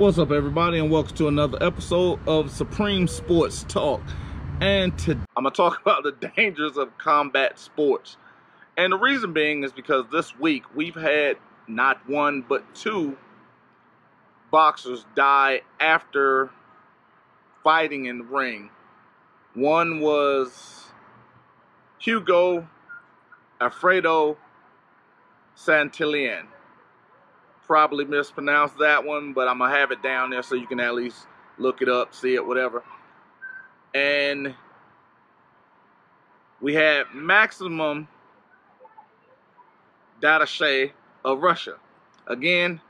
What's up, everybody, and welcome to another episode of Supreme Sports Talk. And today, I'm gonna talk about the dangers of combat sports. And the reason being is because this week we've had not one but two boxers die after fighting in the ring. One was Hugo Alfredo Santillan probably mispronounced that one, but I'm gonna have it down there so you can at least look it up, see it, whatever. And we had Maximum Dadashev of Russia. Again,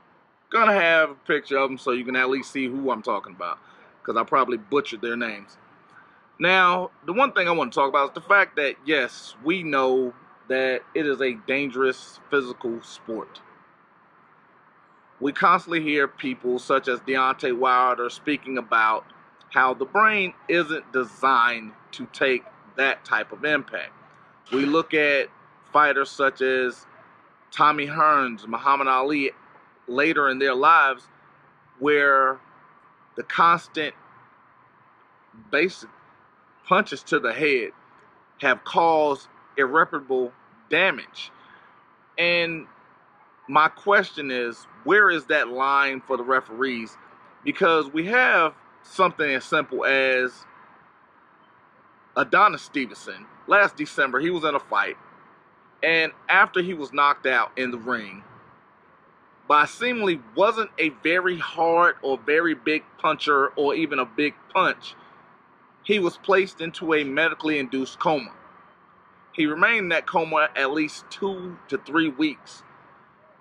gonna have a picture of them so you can at least see who I'm talking about, because I probably butchered their names. Now, the one thing I want to talk about is the fact that yes, we know that it is a dangerous physical sport we constantly hear people such as Deontay Wilder speaking about how the brain isn't designed to take that type of impact. We look at fighters such as Tommy Hearns, Muhammad Ali later in their lives where the constant basic punches to the head have caused irreparable damage. And my question is where is that line for the referees? Because we have something as simple as Adonis Stevenson. Last December, he was in a fight, and after he was knocked out in the ring, by seemingly wasn't a very hard or very big puncher or even a big punch, he was placed into a medically induced coma. He remained in that coma at least two to three weeks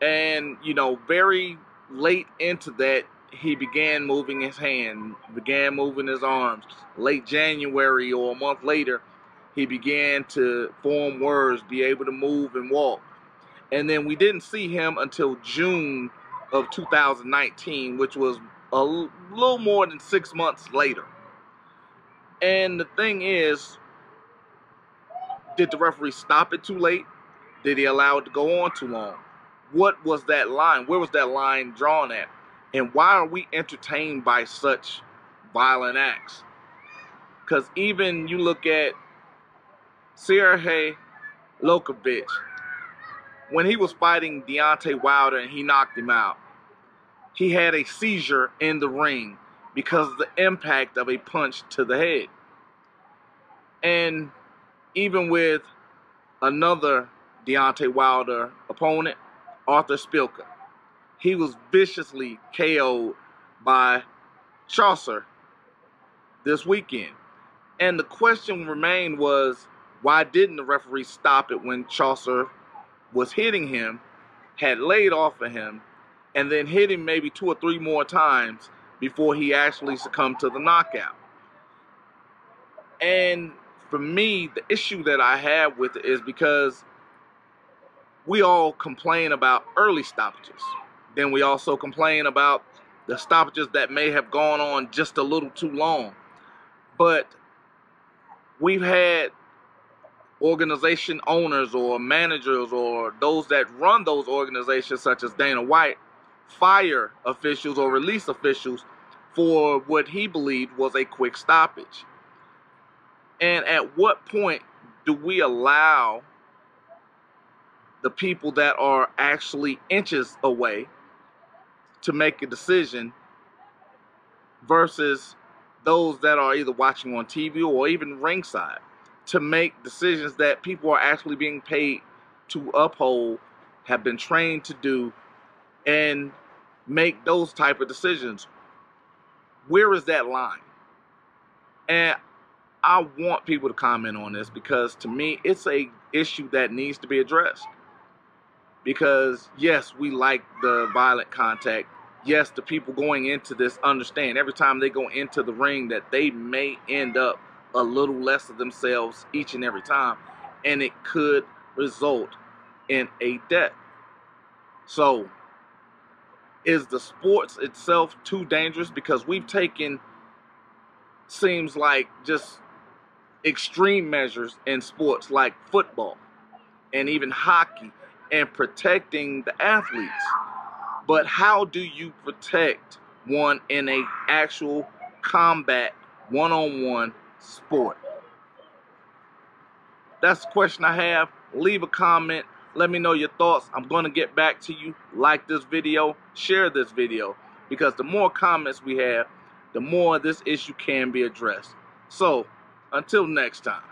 and, you know, very late into that, he began moving his hand, began moving his arms. Late January or a month later, he began to form words, be able to move and walk. And then we didn't see him until June of 2019, which was a little more than six months later. And the thing is, did the referee stop it too late? Did he allow it to go on too long? What was that line? Where was that line drawn at? And why are we entertained by such violent acts? Because even you look at Sergey Liakhovich, when he was fighting Deontay Wilder and he knocked him out, he had a seizure in the ring because of the impact of a punch to the head. And even with another Deontay Wilder opponent, Arthur Szpilka. He was viciously KO'd by Challenger this weekend. And the question remained was, why didn't the referee stop it when Challenger was hitting him, had laid off of him, and then hit him maybe two or three more times before he actually succumbed to the knockout? And for me, the issue that I have with it is because we all complain about early stoppages. Then we also complain about the stoppages that may have gone on just a little too long. But we've had organization owners or managers or those that run those organizations, such as Dana White, fire officials or release officials for what he believed was a quick stoppage. And at what point do we allow the people that are actually inches away to make a decision versus those that are either watching on TV or even ringside to make decisions that people are actually being paid to uphold, have been trained to do, and make those type of decisions. Where is that line? And I want people to comment on this because to me it's a issue that needs to be addressed because yes, we like the violent contact. Yes, the people going into this understand every time they go into the ring that they may end up a little less of themselves each and every time, and it could result in a death. So, is the sports itself too dangerous? Because we've taken, seems like, just extreme measures in sports like football and even hockey and protecting the athletes. But how do you protect one in a actual combat one-on-one sport? That's the question I have. Leave a comment. Let me know your thoughts. I'm going to get back to you. Like this video. Share this video. Because the more comments we have, the more this issue can be addressed. So, until next time.